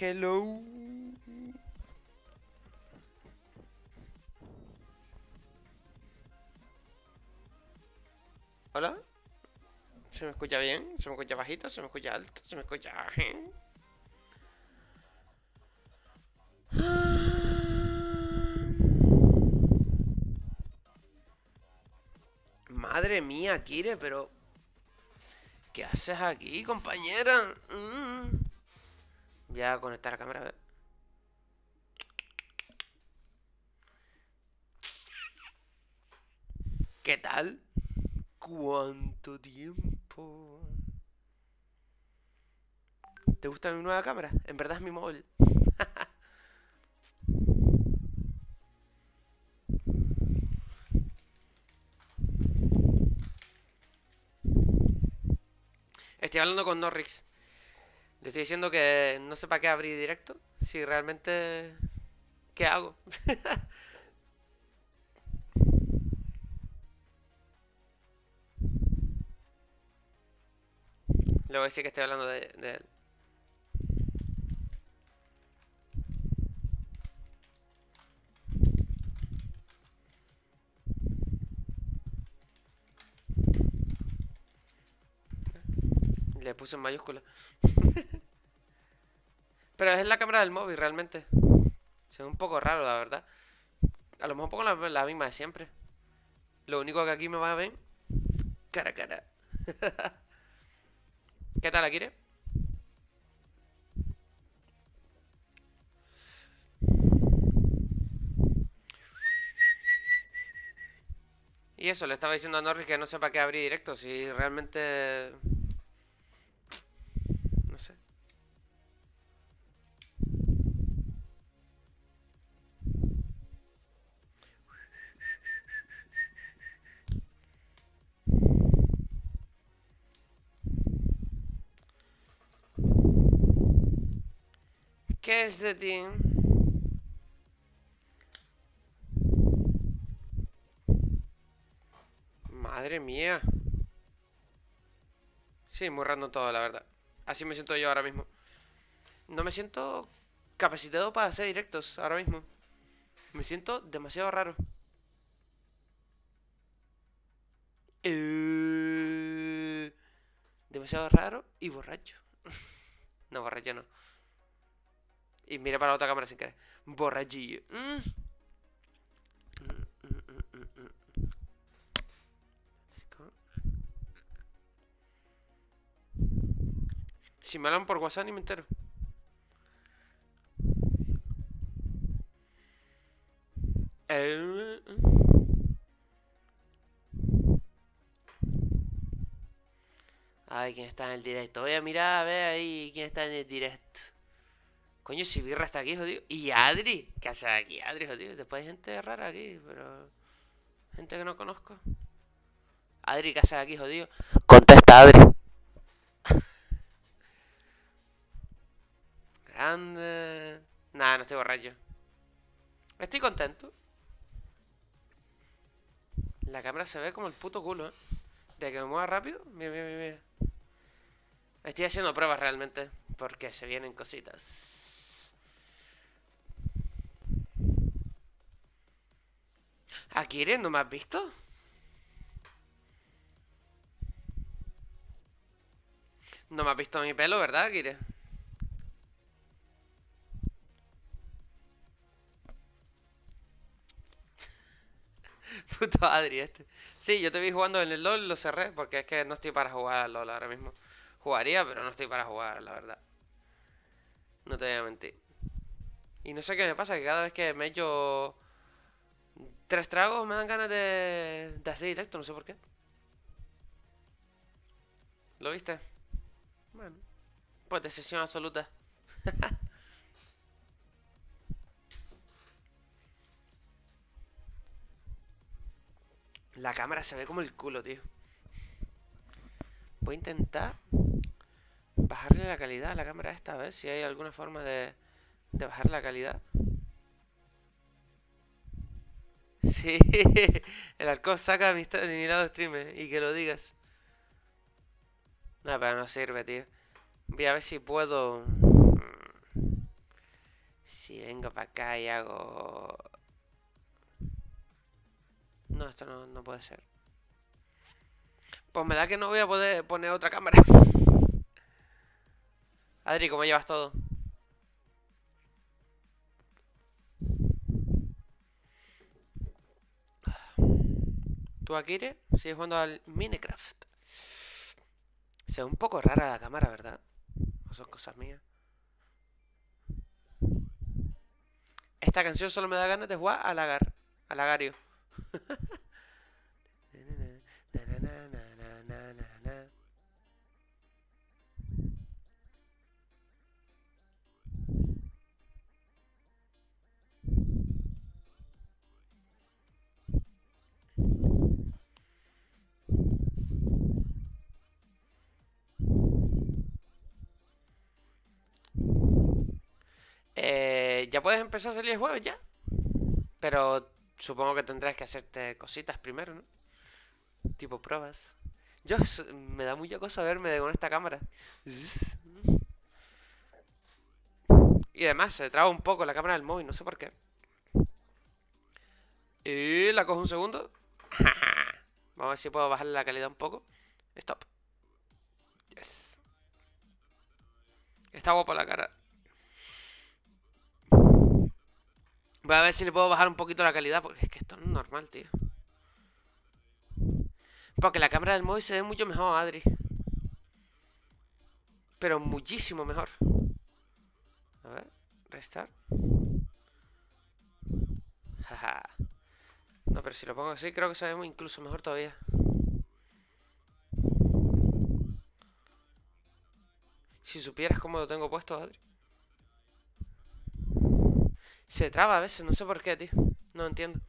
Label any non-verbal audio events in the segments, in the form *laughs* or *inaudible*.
Hello. Hola. ¿Se me escucha bien? ¿Se me escucha bajito? ¿Se me escucha alto? ¿Se me escucha... Madre mía, Kire, pero... ¿Qué haces aquí, compañera? Mm. Voy a conectar la cámara, a ver. ¿Qué tal? ¿Cuánto tiempo? ¿Te gusta mi nueva cámara? En verdad es mi móvil. *laughs* Estoy hablando con Norrix. Le estoy diciendo que no sé para qué abrir directo. Si realmente... ¿Qué hago? *laughs* Le voy a decir que estoy hablando de, de él. Le puse en mayúscula. *laughs* *laughs* Pero es la cámara del móvil, realmente. Se ve un poco raro, la verdad. A lo mejor pongo la, la misma de siempre. Lo único que aquí me va a ver... Cara a cara. *laughs* ¿Qué tal, Akire? Y eso, le estaba diciendo a Norris que no sepa qué abrir directo, si realmente... ¿Qué es de ti? Madre mía. Sí, muy random todo, la verdad. Así me siento yo ahora mismo. No me siento capacitado para hacer directos ahora mismo. Me siento demasiado raro. Eh, demasiado raro y borracho. *laughs* no, borracho no. Y mira para la otra cámara sin querer. Borrachillo. Mm. Mm, mm. Si me hablan por WhatsApp ni me entero. Eh, Ay, quién está en el directo. Voy a mirar a ver ahí quién está en el directo. Coño, si Birra está aquí, jodido. Y Adri. ¿Qué hace aquí, Adri, jodido? Después hay gente rara aquí, pero... Gente que no conozco. Adri, ¿qué haces aquí, jodido? Contesta, Adri. Grande. Nada, no estoy borracho. Estoy contento. La cámara se ve como el puto culo, ¿eh? De que me mueva rápido. Mira, mira, mira, mira. Estoy haciendo pruebas realmente. Porque se vienen cositas. Akire, ¿no me has visto? No me has visto mi pelo, ¿verdad, Akire? *laughs* Puto Adri este. Sí, yo te vi jugando en el LOL, lo cerré porque es que no estoy para jugar al LOL ahora mismo. Jugaría, pero no estoy para jugar, la verdad. No te voy a mentir. Y no sé qué me pasa, que cada vez que me echo tres tragos me dan ganas de, de hacer directo, no sé por qué. ¿Lo viste? Bueno, pues de sesión absoluta. La cámara se ve como el culo, tío. Voy a intentar bajarle la calidad a la cámara esta, a ver si hay alguna forma de, de bajar la calidad. *laughs* El arco saca mi, mi lado streamer y que lo digas. No, pero no sirve, tío. Voy a ver si puedo... mm, Si vengo para acá y hago... No, esto no, no puede ser. Pues me da que no voy a poder poner otra cámara. *laughs* Adri, ¿cómo llevas todo? ¿Tú, Akire? ¿Sigues jugando al Minecraft? Se ve un poco rara la cámara, ¿verdad? ¿O son cosas mías? Esta canción solo me da ganas de jugar a lagar. A lagario. *laughs* Eh, ya puedes empezar a salir el juego ya. Pero supongo que tendrás que hacerte cositas primero, ¿no? Tipo pruebas. Yo me da mucha cosa verme con esta cámara. Y además se traba un poco la cámara del móvil, no sé por qué. Y la cojo un segundo. *laughs* Vamos a ver si puedo bajarle la calidad un poco. Stop. Yes. Está guapo la cara. Voy a ver si le puedo bajar un poquito la calidad, porque es que esto no es normal, tío. Porque la cámara del móvil se ve mucho mejor, Adri. Pero muchísimo mejor. A ver, restar. Jaja. No, pero si lo pongo así, creo que se ve incluso mejor todavía. Si supieras cómo lo tengo puesto, Adri. Se traba a veces, no sé por qué, tío. No entiendo.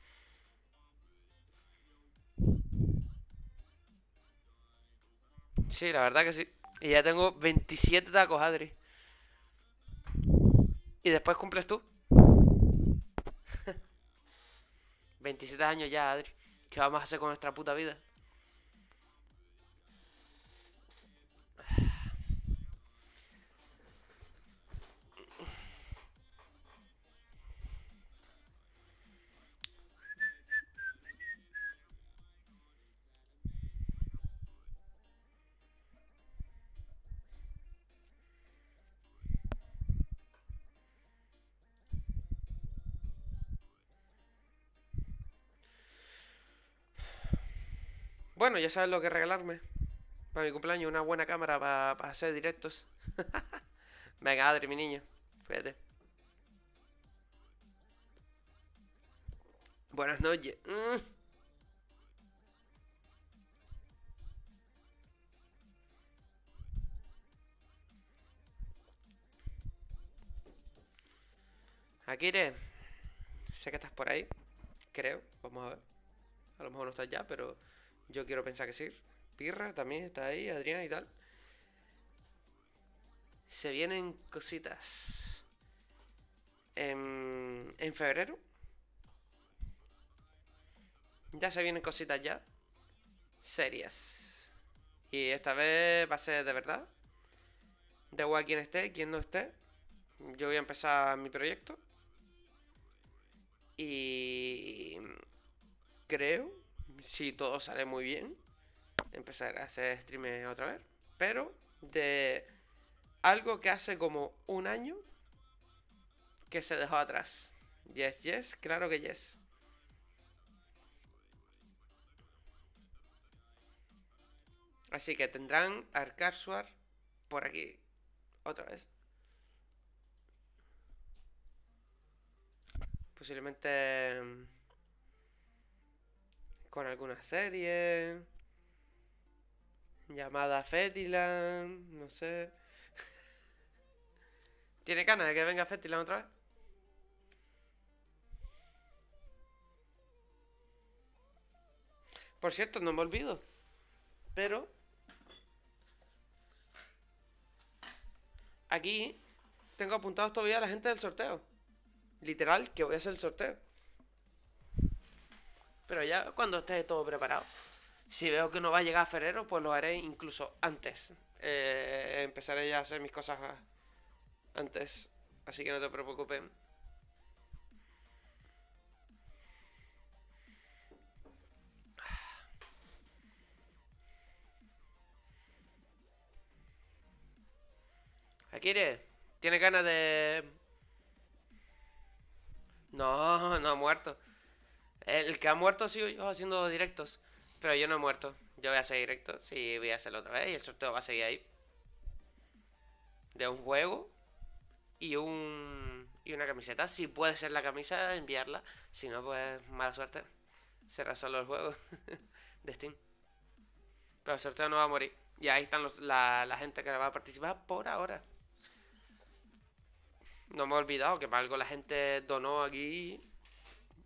Sí, la verdad que sí. Y ya tengo 27 tacos, Adri. Y después cumples tú. *laughs* 27 años ya, Adri. ¿Qué vamos a hacer con nuestra puta vida? Bueno, ya sabes lo que regalarme. Para mi cumpleaños, una buena cámara para, hacer directos. *laughs* Venga, Adri, mi niño. Fíjate. Buenas noches. Mm. Akire, sé que estás por ahí, creo, vamos a ver. A lo mejor no estás ya, pero yo quiero pensar que sí. Pirra también está ahí, Adriana y tal. Se vienen cositas. En, en febrero. Ya se vienen cositas ya. Serias. Y esta vez va a ser de verdad. De igual quien esté, quien no esté. Yo voy a empezar mi proyecto. Y creo si todo sale muy bien, empezar a hacer streams otra vez. Pero de algo que hace como un año que se dejó atrás. Yes, yes, claro que yes. Así que tendrán Arcarsuar por aquí. Otra vez. Posiblemente con alguna serie llamada Fetiland, no sé. *laughs* ¿Tiene ganas de que venga Fetiland otra vez? Por cierto, no me olvido. Pero aquí tengo apuntados todavía a la gente del sorteo. Literal, que voy a hacer el sorteo. Pero ya cuando esté todo preparado. Si veo que no va a llegar a febrero, pues lo haré incluso antes. Eh, empezaré ya a hacer mis cosas ah, antes. Así que no te preocupes. Akire, ¿tienes ganas de...? No, no ha muerto. El que ha muerto sigo haciendo directos. Pero yo no he muerto. Yo voy a hacer directos y voy a hacerlo otra vez. Y el sorteo va a seguir ahí. De un juego y un y una camiseta. Si puede ser la camisa, enviarla. Si no, pues mala suerte. Será solo el juego *laughs* de. Pero el sorteo no va a morir. Y ahí están la, la gente que va a participar por ahora. No me he olvidado que para algo la gente donó aquí.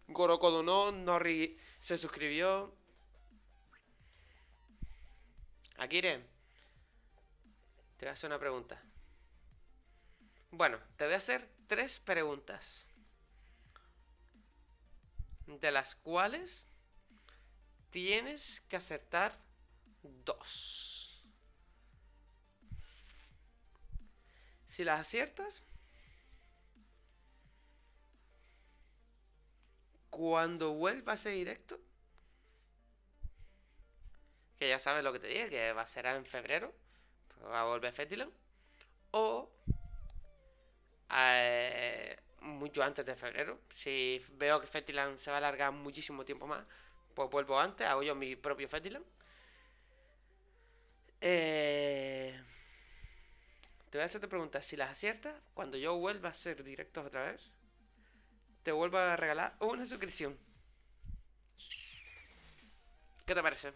Goroko donó, Norri se suscribió. Akire, te voy a hacer una pregunta. Bueno, te voy a hacer tres preguntas. De las cuales tienes que acertar dos. Si las aciertas, cuando vuelva a ese directo, que ya sabes lo que te dije, que va a ser en febrero, va a volver Fetilan, o eh, mucho antes de febrero. Si veo que Fetiland se va a alargar muchísimo tiempo más, pues vuelvo antes, hago yo mi propio Fetiland. Eh, te voy a hacerte preguntas. Si las aciertas, cuando yo vuelva a hacer directos otra vez, te vuelvo a regalar una suscripción. ¿Qué te parece?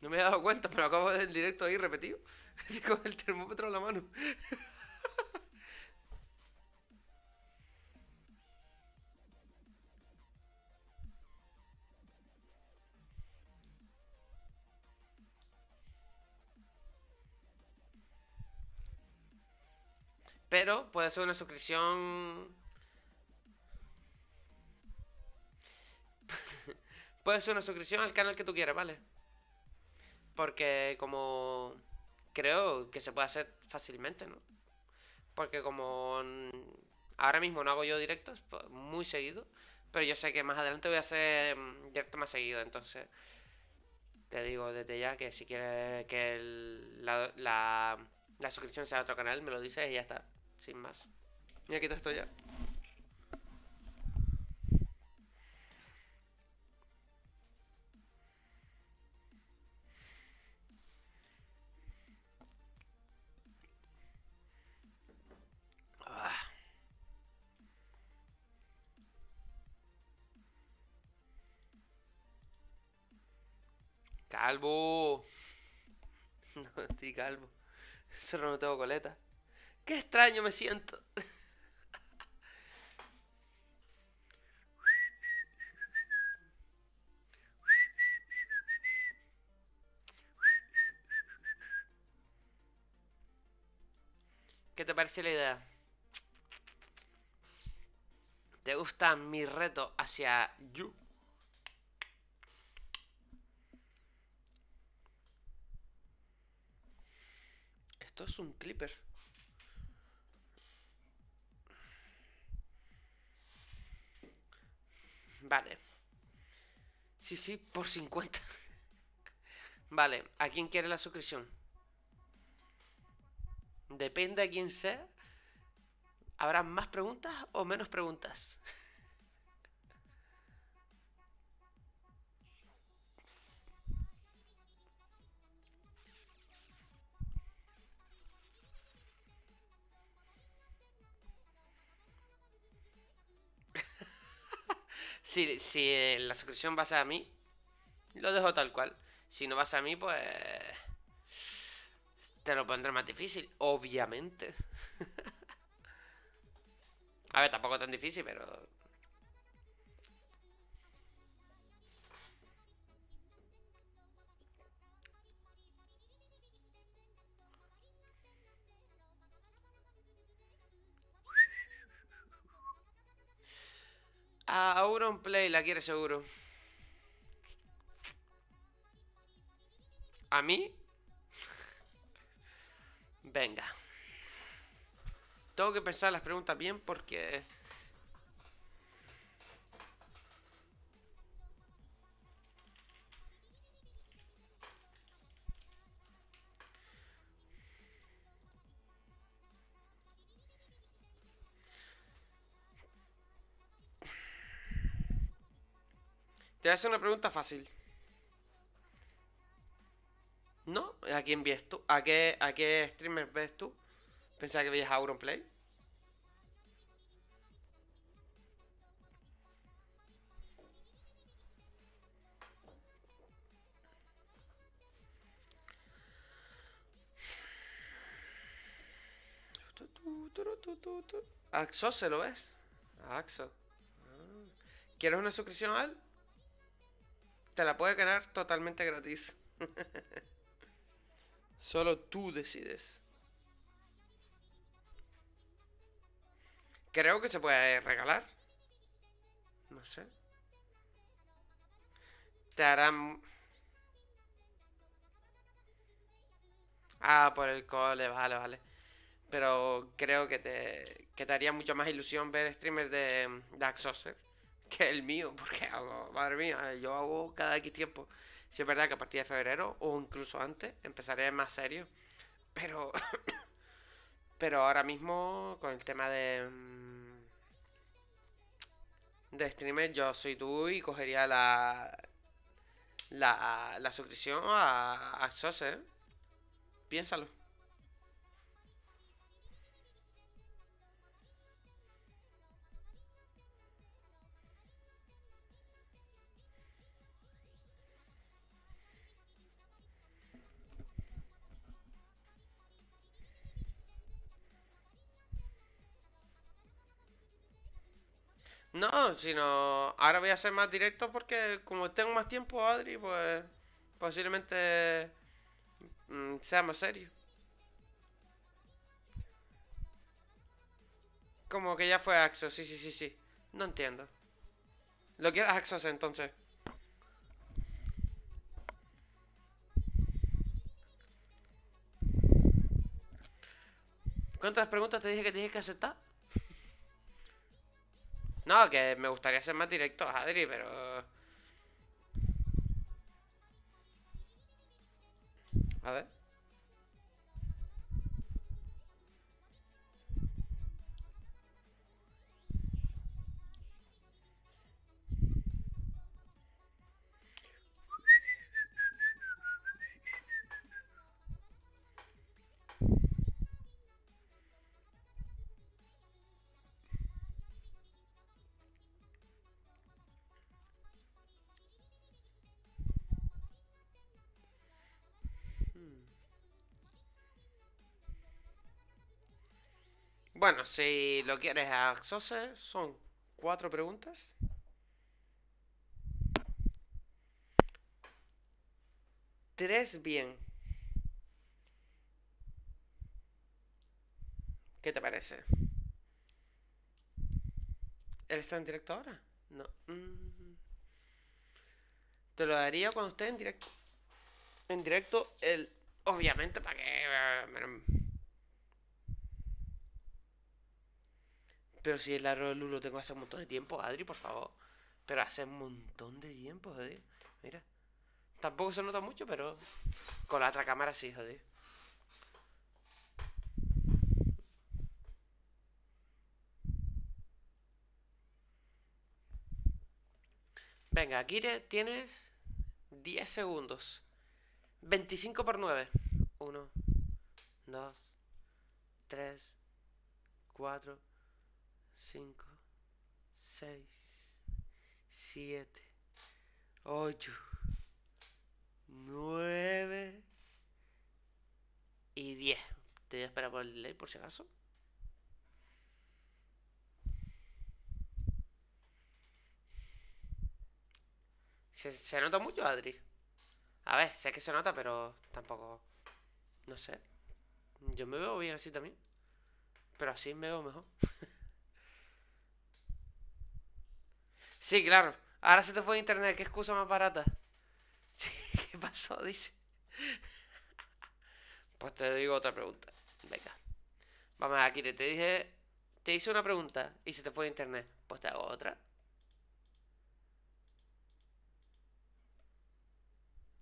No me he dado cuenta, pero acabo del directo ahí repetido. *laughs* Así con el termómetro en la mano. Puede ser una suscripción... *laughs* puede ser una suscripción al canal que tú quieras, ¿vale? Porque como creo que se puede hacer fácilmente, ¿no? Porque como ahora mismo no hago yo directos pues, muy seguido, pero yo sé que más adelante voy a hacer mm, directo más seguido, entonces te digo desde ya que si quieres que la, la, la suscripción sea a otro canal, me lo dices y ya está, sin más. Mira, quito esto ya. Calvo. *laughs* No estoy calvo. Solo no tengo coleta. Qué extraño me siento. ¿Qué te parece la idea? ¿Te gusta mi reto hacia You? Esto es un clipper. Vale. Sí, sí, por 50. *laughs* vale, ¿a quién quiere la suscripción? Depende a quién sea. ¿Habrá más preguntas o menos preguntas? *laughs* Si, si eh, la suscripción va a a mí, lo dejo tal cual. Si no va a ser a mí, pues... Te lo pondré más difícil, obviamente. *laughs* a ver, tampoco tan difícil, pero A Play la quiere seguro. ¿A mí? *laughs* Venga. Tengo que pensar las preguntas bien porque... Te voy a hacer una pregunta fácil. ¿No? ¿A quién ves tú? ¿A qué, a qué streamer ves tú? Pensaba que veías a Auronplay. Axo, ¿se lo ves? Axo. Ah. ¿Quieres una suscripción al? Te la puede ganar totalmente gratis. *laughs* Solo tú decides. Creo que se puede regalar. No sé. Te harán... Ah, por el cole, vale, vale. Pero creo que te, que te haría mucho más ilusión ver streamers de Dark Saucer *laughs* que el mío, porque madre mía, yo hago cada X tiempo. Si es verdad que a partir de febrero o incluso antes empezaré más serio. Pero *coughs* pero ahora mismo con el tema de mm, de streamer yo soy tú y cogería la la, la suscripción a, a ¿eh? Piénsalo. No, sino ahora voy a hacer más directo porque como tengo más tiempo, Adri, pues posiblemente mm, sea más serio. Como que ya fue Axos, sí, sí, sí, sí. No entiendo. ¿Lo quieres Axos entonces? ¿Cuántas preguntas te dije que tienes que aceptar? No, que me gustaría ser más directo, Adri, pero... A ver. Bueno, si lo quieres a Axose, son cuatro preguntas. Tres bien. ¿Qué te parece? ¿Él está en directo ahora? No. Mm. Te lo daría cuando esté en directo. En directo, él, obviamente, para que... Pero si el arroz Lulu lo tengo hace un montón de tiempo, Adri, por favor. Pero hace un montón de tiempo, joder. Mira. Tampoco se nota mucho, pero con la otra cámara sí, joder. Venga, aquí tienes 10 segundos. 25 por 9. 1, 2, 3, 4, 5, 6, 7, 8, 9 y 10. Te voy a esperar por el delay por si acaso. ¿Se, ¿Se, nota mucho, Adri? A ver, sé que se nota, pero tampoco... No sé. Yo me veo bien así también. Pero así me veo mejor. *laughs* Sí, claro. Ahora se te fue internet. ¿Qué excusa más barata? *laughs* Sí, ¿qué pasó? Dice. *laughs* Pues te digo otra pregunta. Venga. Vamos aquí. Te dije. Te hice una pregunta y se te fue internet. Pues te hago otra.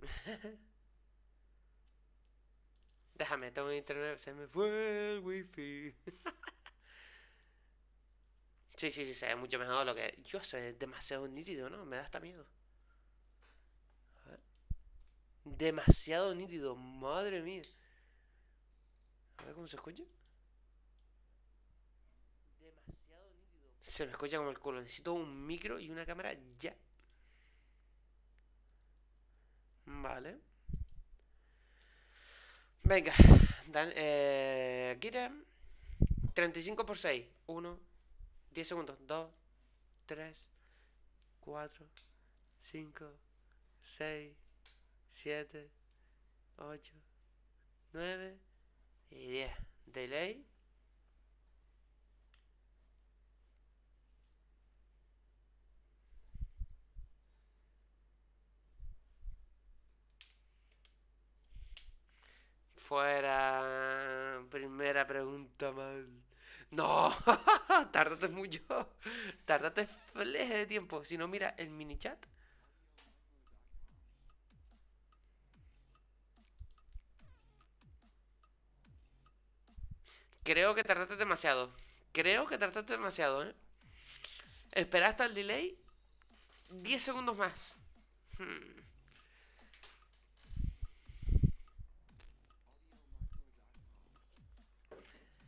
*laughs* Déjame, tengo internet. Se me fue el wifi. Sí, sí, sí, se ve mucho mejor lo que... Yo sé, es demasiado nítido, ¿no? Me da hasta miedo. Demasiado nítido, madre mía. A ver cómo se escucha. Demasiado nítido. Se me escucha como el culo. Necesito un micro y una cámara ya. Vale. Venga, Dan, eh, Kira. 35 por 6. 1, 10 segundos. 2, 3, 4, 5, 6, 7, 8, 9 y 10. Delay. Fuera. Primera pregunta mal. No, *laughs* tárdate mucho. Tárdate fleje de tiempo. Si no, mira el mini chat. Creo que tardaste demasiado. Creo que tardaste demasiado, ¿eh? Espera hasta el delay. 10 segundos más. Hmm.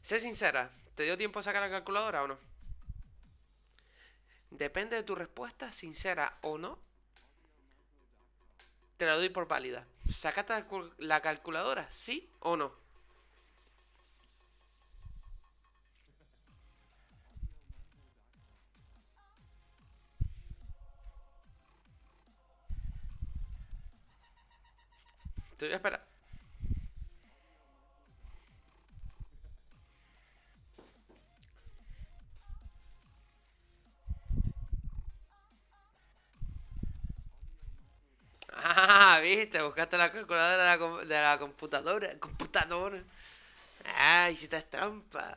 Sé sincera, ¿te dio tiempo a sacar la calculadora o no? Depende de tu respuesta, sincera o no. Te la doy por válida. ¿Sacaste la calculadora? ¿Sí o no? Te voy a esperar. Ah, viste, buscaste la calculadora de la, de la computadora. Computadora. Ay, si te trampa.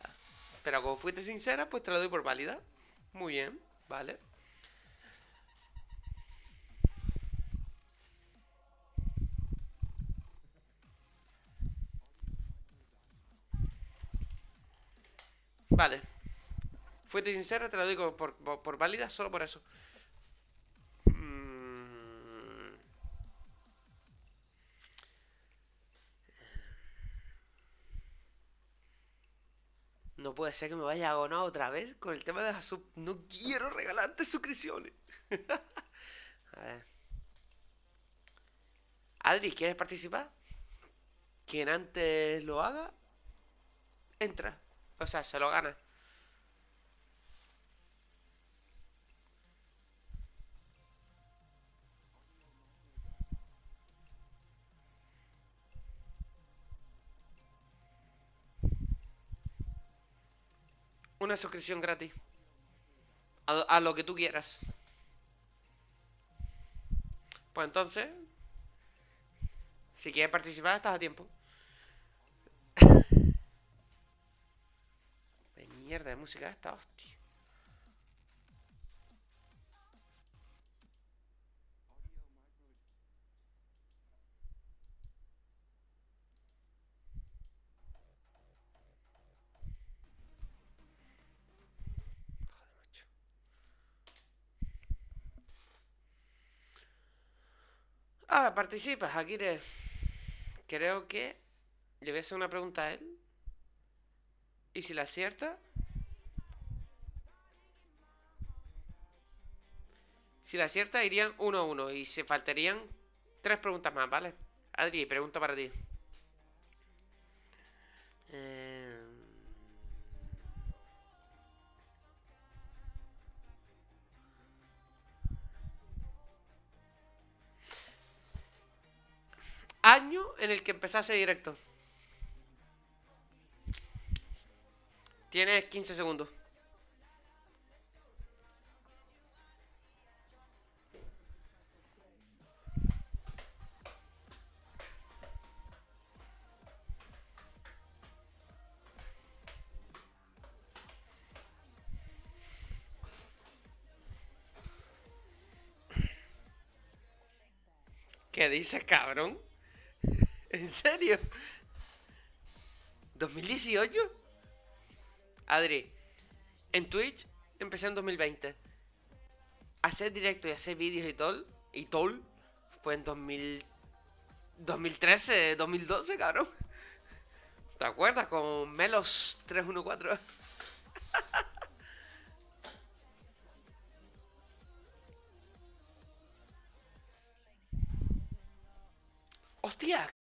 Pero como fuiste sincera, pues te lo doy por válida. Muy bien, vale. Vale. Fuiste sincera, te lo digo por, por válida solo por eso. Puede que me vaya a agonar otra vez con el tema de las sub... No quiero regalarte suscripciones. *laughs* a ver. Adri, ¿quieres participar? Quien antes lo haga, entra. O sea, se lo gana. Una suscripción gratis. A, lo que tú quieras. Pues entonces, si quieres participar, estás a tiempo. *laughs* ¿Qué mierda de música esta, hostia. Ah, participas, Akire. Creo que le voy a hacer una pregunta a él. Y si la acierta... Si la acierta irían uno a uno y se faltarían tres preguntas más, ¿vale? Adri, pregunta para ti. Eh... año en el que empezase directo. Tienes 15 segundos. ¿Qué dices, cabrón? ¿En serio? ¿2018? Adri, en Twitch empecé en 2020. Hacer directo y hacer vídeos y todo, y todo, fue en 2000, 2013, 2012, cabrón. ¿Te acuerdas? Con Melos 314. *laughs* Hostia,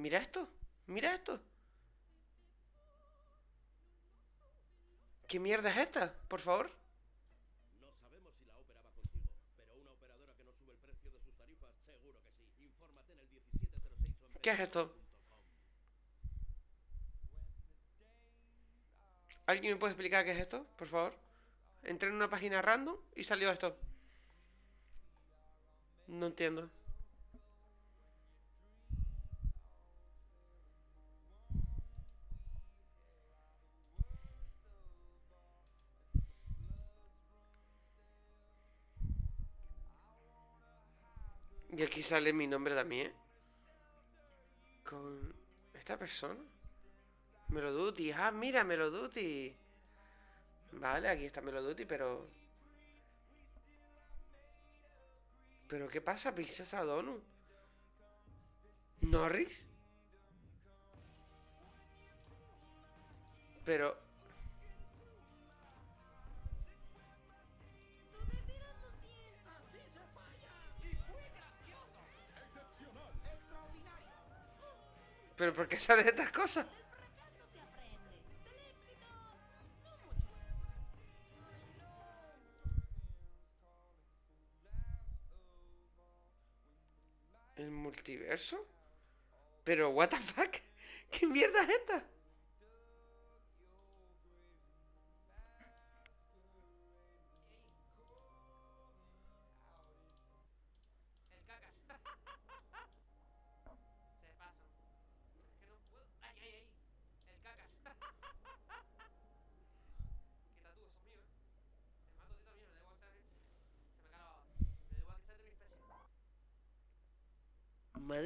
Mira esto. Mira esto. ¿Qué mierda es esta? Por favor. No sabemos si la ópera va contigo, pero una operadora que no sube el precio de sus tarifas, seguro que sí. Infórmate en el 1706 o en ¿Qué es esto? ¿Alguien me puede explicar qué es esto? Por favor. Entré en una página random y salió esto. No entiendo. Y aquí sale mi nombre también. Con esta persona. Meloduty. Ah, mira, Meloduty. Vale, aquí está Meloduty, pero... ¿Pero qué pasa, princesa Donut? ¿Norris? Pero... ¿Pero por qué salen estas cosas? ¿El multiverso? ¿Pero what the fuck? ¿Qué mierda es esta? Me da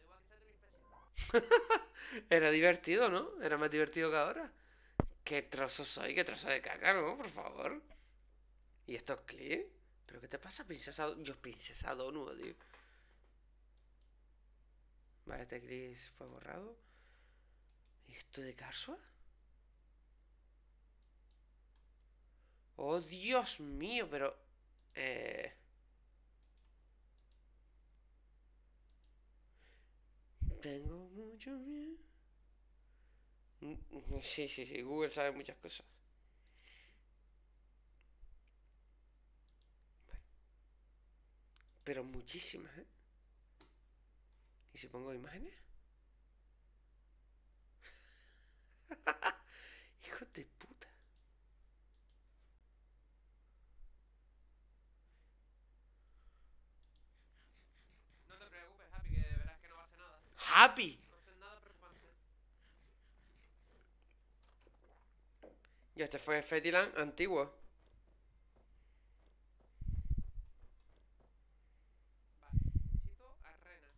igual que sea de mi especie. Era divertido, ¿no? Era más divertido que ahora. Qué trozo soy, qué trozo de caca, ¿no? Por favor. ¿Y estos clips? ¿Pero qué te pasa, princesa? Yo, princesa Donut, tío. Este clip fue borrado. ¿Y esto de Karsua? Oh, Dios mío, pero... Eh... Tengo mucho miedo. Mm, mm, Sí, sí, sí, Google sabe muchas cosas. Pero muchísimas, ¿eh? ¿Y si pongo imágenes? *laughs* Hijo de puta. No te preocupes, Happy, que verás que no va a hacer nada. ¡Happy! No hace nada preocupante. Ya, este fue Fetiland antiguo. Vale, necesito arena.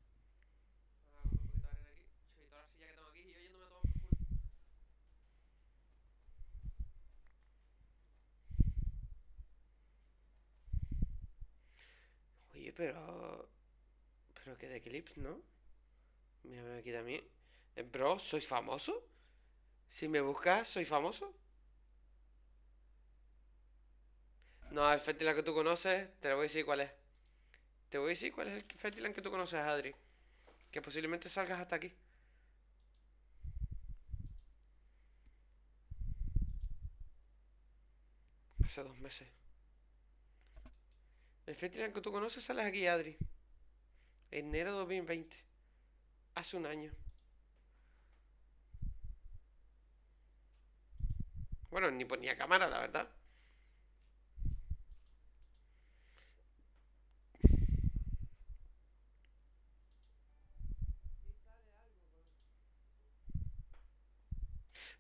Vamos a poner un poquito de arena aquí. Sí, toda la silla que tengo aquí y yo yéndome a tomar por culo. Oye, pero... Pero que de clips, ¿no? Mírame aquí también. Eh, Bro, ¿soy famoso? Si me buscas, ¿soy famoso? No, el Fetiland que tú conoces, te lo voy a decir cuál es. Te voy a decir cuál es el Fetiland que tú conoces, Adri. Que posiblemente salgas hasta aquí. Hace dos meses. El Fetiland que tú conoces sales aquí, Adri. Enero 2020. Hace un año. Bueno, ni ponía cámara, la verdad.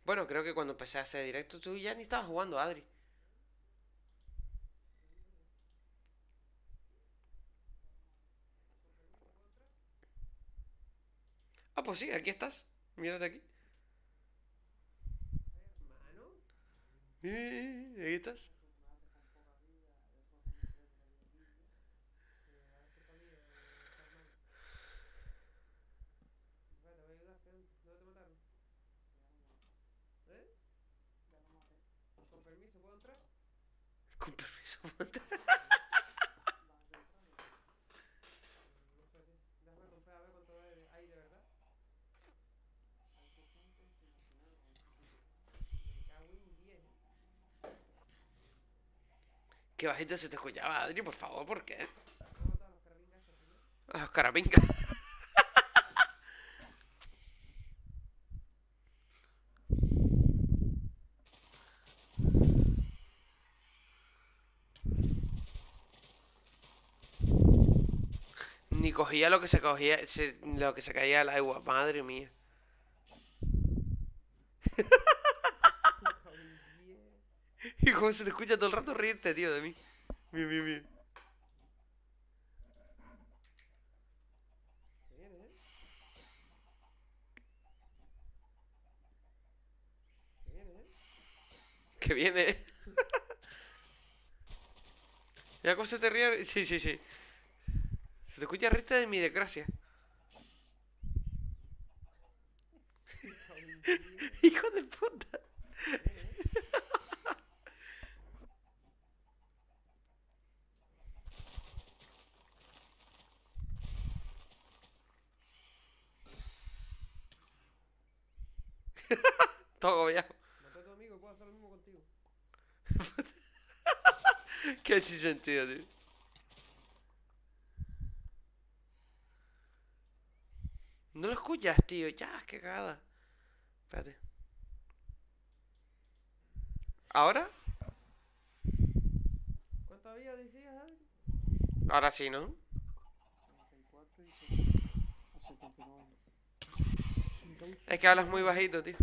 Bueno, creo que cuando empecé a hacer directo tú ya ni estabas jugando, Adri. pues sí, aquí estás. Mírate aquí. Hermano. Eh, aquí estás. Con permiso, ¿puedo entrar? Con permiso, ¿puedo entrar? Qué bajito se te escuchaba, Adri, por favor, ¿por qué? A los carapingas. Ni cogía lo que se cogía, se- lo que se caía al agua, madre mía. Me cago en 10. *laughs* Y cómo se te escucha todo el rato reírte, tío, de mí. Mira, mira, mira. Que viene. *laughs* Mira cómo se te ríe. Sí, sí, sí. Se te escucha reírte de mi desgracia. Me cago en 10. Hijo de puta. Todo agobiado. Maté a tu amigo, puedo hacer lo mismo contigo. *laughs* Qué sin sentido, tío. No lo escuchas, tío. Ya, qué cagada. Espérate. ¿Ahora? ¿Cuánto había, decías, Adri? Ahora sí, ¿no? 64 y 60. O 79. Es que hablas muy bajito, tío.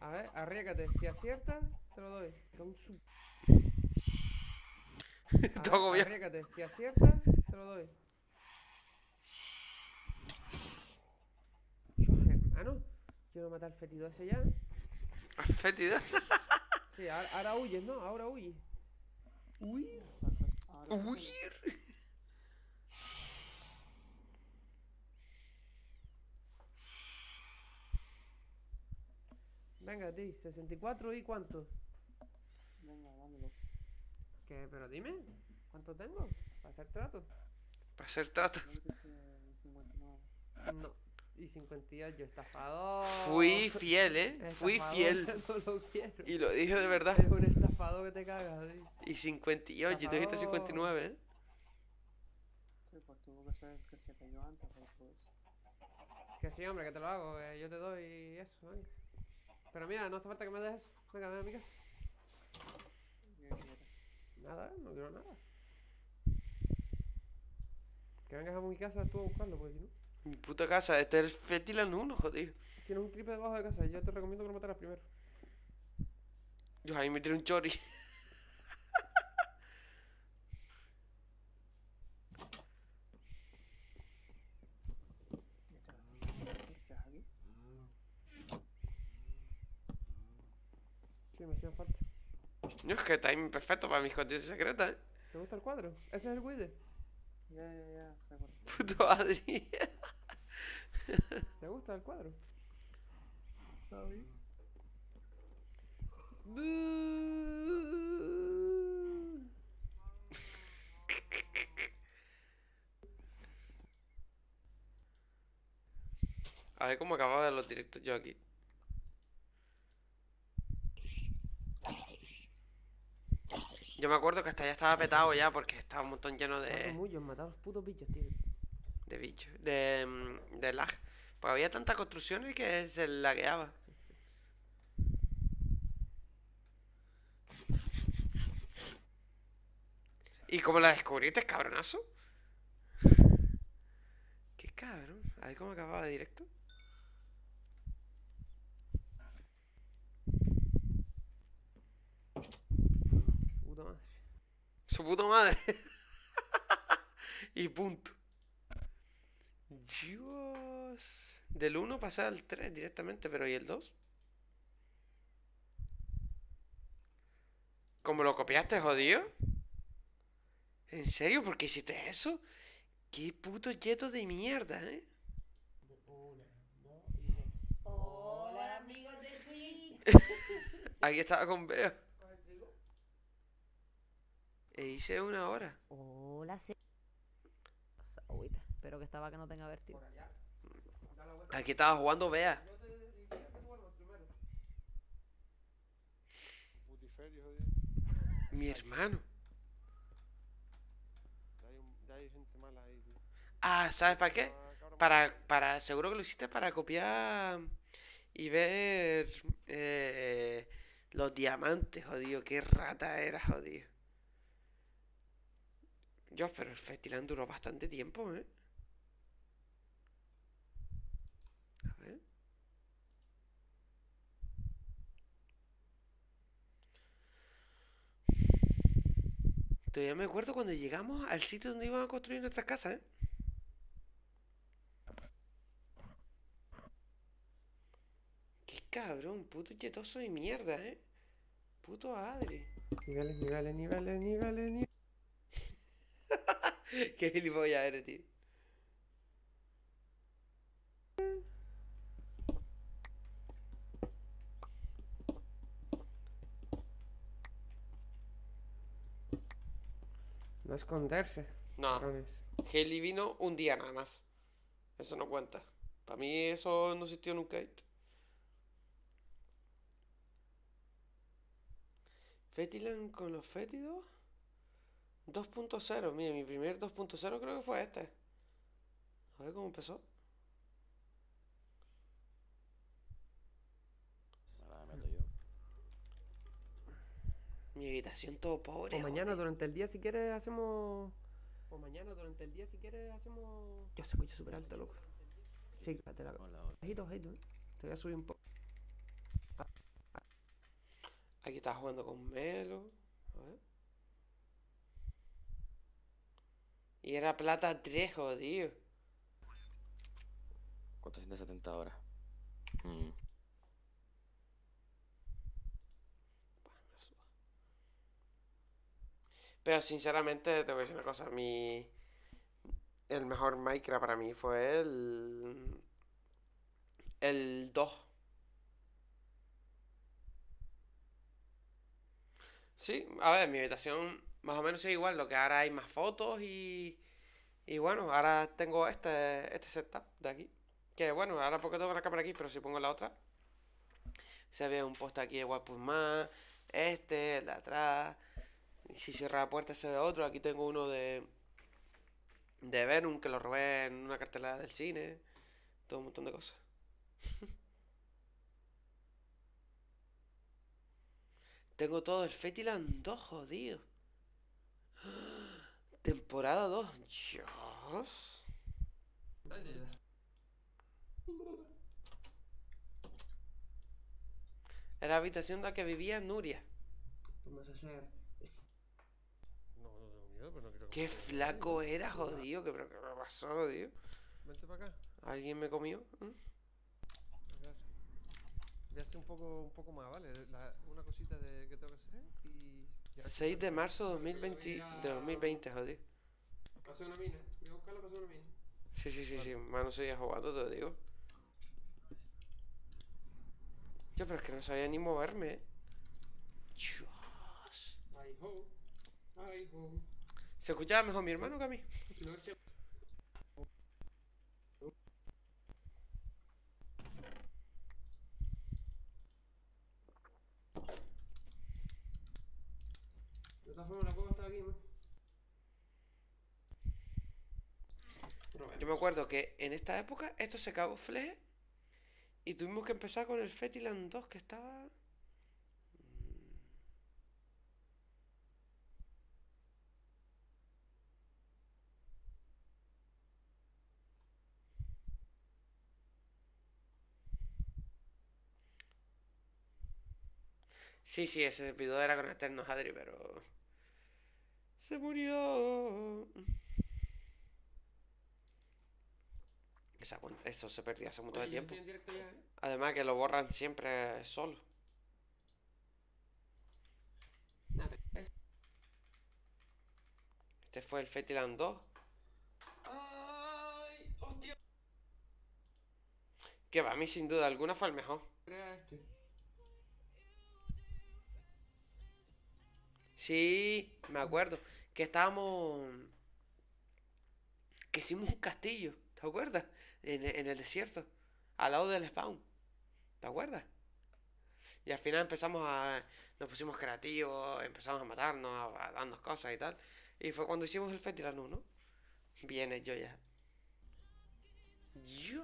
A ver, arriesgate. Si aciertas, te lo doy. Con su... *laughs* A Todo agobiado. arriésgate. Si aciertas, te lo doy. Hermano. Yo no maté al fetido ese ya. Fétida. Sí, ahora, ahora huyes, ¿no? Ahora huyes. Huir. Huir. Venga, ti, 64 y cuánto. Venga, dámelo. ¿Qué? Pero dime, ¿cuánto tengo? Para hacer trato. Para hacer trato. Creo que es 59. No. Y 58, estafador. Fui fiel, ¿eh? Fui fiel. No lo quiero. Y lo dije de verdad. Es un estafado que te cagas, tío. Y 58, y tú dijiste 59, ¿eh? Sí, pues tuvo que ser que se cayó antes, eso. Que sí, hombre, que te lo hago, que yo te doy eso, venga. Pero mira, no hace falta que me des eso. Venga, ven a mi casa. ¿Qué quieres? Nada, no quiero nada. Que vengas a mi casa tú a buscarlo, porque si no. Mi puta casa, este es el Fetilan 1, joder. Tienes un triple debajo de casa yo te recomiendo que lo mataras primero. Yo ahí me tiré un chori. ¿Y este ¿Estás aquí? Hacían falta. No, es que timing perfecto para mis condiciones secretas, ¿eh? ¿Te gusta el cuadro? Ese es el Wide. Ya, ya, ya, se acuerda. Puto Adri. ¿Te gusta el cuadro? ¿Sabes? A ver cómo acababa de los directos yo aquí. Yo me acuerdo que hasta ya estaba petado ya porque estaba un montón lleno de, los putos bichos, tío. de bichos, de, mm, de lag. Porque había tantas construcciones que se lagueaba. ¿Y cómo la descubriste, cabronazo? Qué cabrón. A ver cómo acababa de directo. Puta madre. Su puta madre. *laughs* y punto. Dios. Del 1 pasé al 3 directamente, pero ¿y el 2? ¿Cómo lo copiaste, jodido? ¿En serio? ¿Por qué hiciste eso? Qué puto yeto de mierda, ¿eh? Hola amigos de Twitch. *laughs* Aquí estaba con Bea. E hice una hora. Hola, se... Agüita. Espero que esta vaca no tenga vértigo. Vuelta. Aquí estaba jugando que jodido. Mi hermano. Ya hay, un- ya hay gente mala ahí, tío. Ah, ¿sabes para qué? Ah, Para, para, seguro que lo hiciste para copiar y ver eh, los diamantes, jodido. Qué rata era, jodido. Yo, pero el festival duró bastante tiempo, ¿eh? A ver. Todavía me acuerdo cuando llegamos al sitio donde iban a construir nuestras casas, ¿eh? Qué cabrón, puto yetoso de mierda, ¿eh? Puto Adri. Niveles, niveles, niveles, niveles, niveles. *laughs* Qué gilipollas eres, tío. No esconderse. No. Haley vino un día nada más. Eso no cuenta. Para mí eso no existió nunca. Fetiland con los fétidos. 2.0. Mire, mi primer 2.0 creo que fue este. A ver cómo empezó. Ahora me meto yo. Mi habitación todo pobre. O mañana joder. durante el día si quieres hacemos... O mañana durante el día si quieres hacemos... Yo se escucha súper alto, loco. Sí, espérate, la... Con la otra. Bajito, bajito. ¿eh? Te voy a subir un poco. Aquí estaba jugando con Melo. A ver. Y era plata 3, jodido. 470 horas. Mm. Pero sinceramente te voy a decir una cosa, mi el mejor Minecraft para mí fue el el 2. Sí, a ver, mi habitación más o menos es igual, lo que ahora hay más fotos y y bueno, ahora tengo este este setup de aquí, que bueno, ahora porque tengo la cámara aquí, pero si pongo la otra se ve un post aquí de Guapus más, este, el de atrás. Si cierra la puerta se ve otro. Aquí tengo uno de. De Venom que lo robé en una cartelera del cine. Todo un montón de cosas. *laughs* tengo todo el Fetiland 2, jodido. Temporada 2. Dios. Era la habitación de la que vivía Nuria. Vamos a hacer... No, no tengo miedo, pero no quiero Qué flaco era, jodido. ¿Qué, pero qué me pasó, jodido? Vente para acá. ¿Alguien me comió? ¿Mm? Voy a hacer un poco, un poco más, ¿vale? La- una cosita de, que tengo que hacer y... y a ver si 6 de marzo de 2020, de 2020, jodido. Pasé una mina. Voy a buscarla, pasé una mina. Sí, sí, sí, sí. Mano seguía jugando, te lo digo. Yo, pero es que no sabía ni moverme, ¿eh? Dios. Ay, ho. Ay, ho. ¿Se escuchaba mejor mi hermano que a mí? No. De todas formas, la cueva está aquí, ¿no? Yo me acuerdo que en esta época esto se cagó fleje y tuvimos que empezar con el Fetiland 2 que estaba... Sí, sí, ese servidor era con Eternos Adri, pero... Se murió. Eso se perdió hace yo tiempo. estoy en directo ya, ¿eh? Además que lo borran siempre solo. Este fue el Fetiland 2. ¡Ay! ¡Hostia! Que para mí sin duda alguna fue el mejor. este. Sí, me acuerdo. Que estábamos. Que hicimos un castillo, ¿te acuerdas? En, en el desierto, al lado del spawn. ¿Te acuerdas? Y al final empezamos a. Nos pusimos creativos, empezamos a matarnos, a, a darnos cosas y tal. Y fue cuando hicimos el Fetilanú, ¿no? Bien hecho ya. Yo.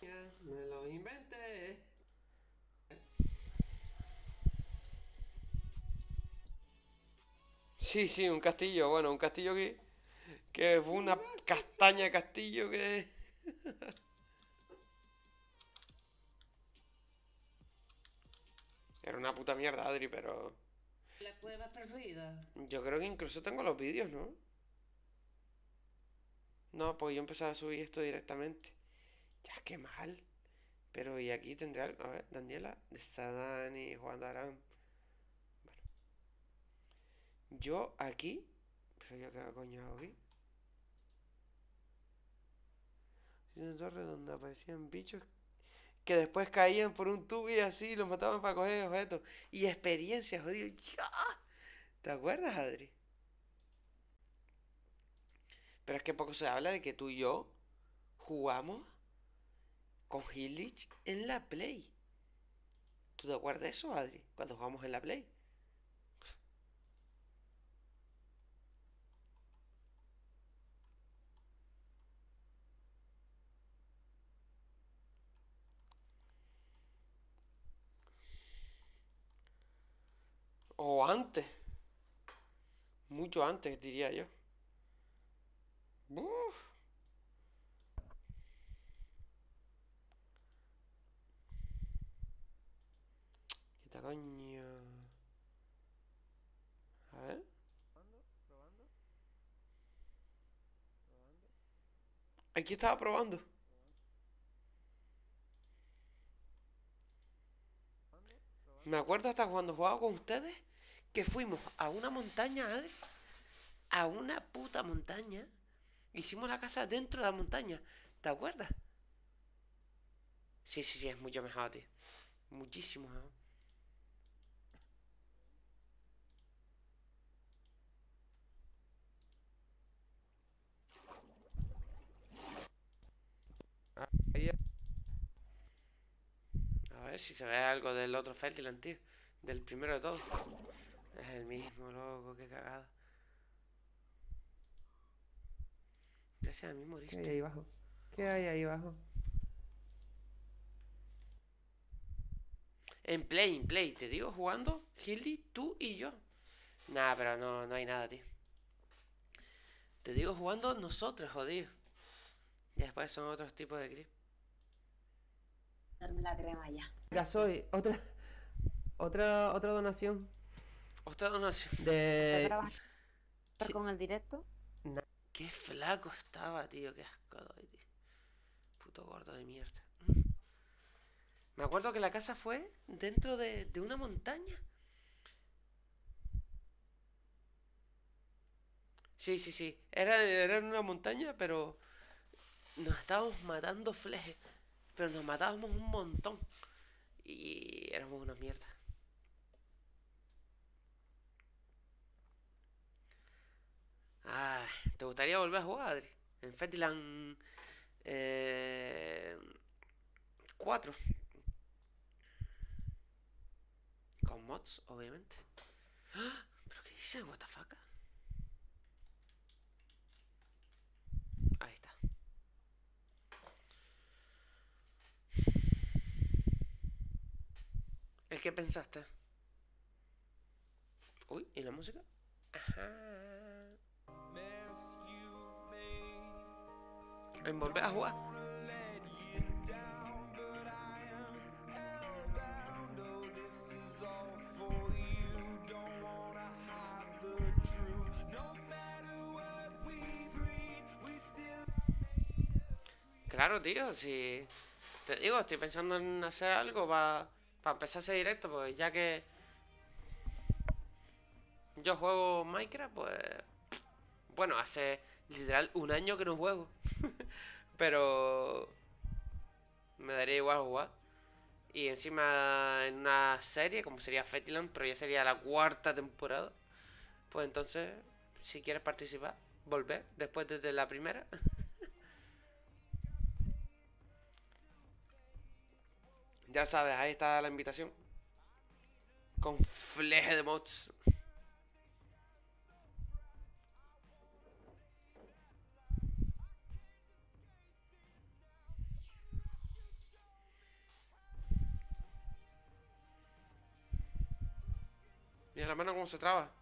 Me lo inventé. Sí, sí, un castillo, bueno, un castillo que, que fue una castaña castillo que... Era una puta mierda, Adri, pero... La cueva perdida. Yo creo que incluso tengo los vídeos, ¿no? No, pues yo empecé a subir esto directamente. Ya, qué mal. Pero y aquí tendré algo. A ver, Daniela. Está Dani, Juan Darán. Bueno. Yo aquí. Pero yo qué coño hago aquí. Una torre donde aparecían bichos que después caían por un tubo y así los mataban para coger objetos. Y experiencias, jodido. ¡Ya! ¿Te acuerdas, Adri? Pero es que poco se habla de que tú y yo jugamos con Hillich en la Play. ¿Tú te acuerdas de eso, Adri? Cuando jugamos en la Play. O antes. Mucho antes, diría yo. A ver. Probando, probando. Probando. Aquí estaba probando. Me acuerdo hasta cuando jugaba con ustedes que fuimos a una montaña. A una puta montaña. Hicimos la casa dentro de la montaña. ¿Te acuerdas? Sí, sí, sí, es mucho mejor, tío. Muchísimo mejor. Ahí A ver si se ve algo del otro Fertiland, tío. Del primero de todos. Es el mismo, loco, qué cagada. Gracias a mí ¿Qué hay moriste. ahí abajo? ¿Qué hay ahí abajo? En play, en play, te digo jugando, Hildy, tú y yo. Nah, pero no, no hay nada, tío. Te digo jugando nosotros, jodido. Y después son otros tipos de clips. Darme la crema ya. Mira, soy otra, otra, otra donación Otra donación. ¿Te de... sí. con el directo? Qué flaco estaba, tío, qué asco doy, tío. Puto gordo de mierda. Me acuerdo que la casa fue dentro de, de una montaña. Sí, sí, sí. Era, era en una montaña, pero nos estábamos matando flejes. Pero nos matábamos un montón. Y éramos una mierda. Ay, ¿te gustaría volver a jugar, Adri? En Fetiland eh, 4. Con mods, obviamente. ¡Ah! *gasps* ¿Pero qué dice? ¿What? Ahí está. ¿El qué pensaste? Uy, ¿y la música? Ajá. En volver a jugar. Claro, tío, si te digo, estoy pensando en hacer algo para empezar ese directo, pues ya que yo juego Minecraft, pues bueno, hace literal un año que no juego. *laughs* Pero me daría igual jugar. Y encima en una serie, como sería Fetiland, pero ya sería la cuarta temporada. Pues entonces, si quieres participar, volver después desde la primera. *laughs* ya sabes, ahí está la invitación. Con fleje de mods. Mira la mano cómo se traba.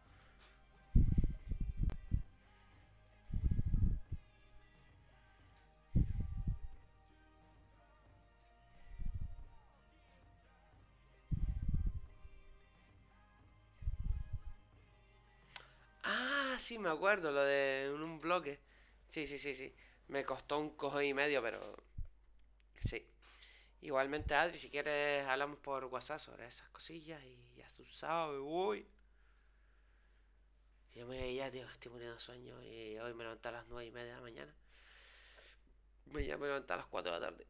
Ah, sí, me acuerdo, lo de un bloque. Sí, sí, sí, sí. Me costó un cojo y medio, pero... Sí. Igualmente, Adri, si quieres hablamos por WhatsApp sobre esas cosillas y ya tú sabes, uy. Yo me ya, tío, estoy muriendo de sueño y hoy me levanté a las nueve y media de la mañana. Ya me levanté a las 4 de la tarde.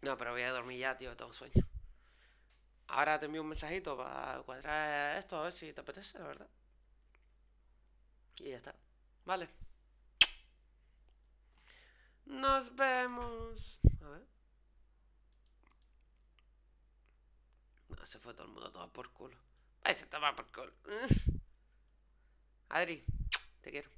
No, pero voy a dormir ya, tío, tengo sueño. Ahora te envío un mensajito para cuadrar esto, a ver si te apetece, la verdad. Y ya está. Vale. Nos vemos. A ver. No, se fue todo el mundo todo por culo. Ahí se toma por culo. *laughs* Adri, te quiero.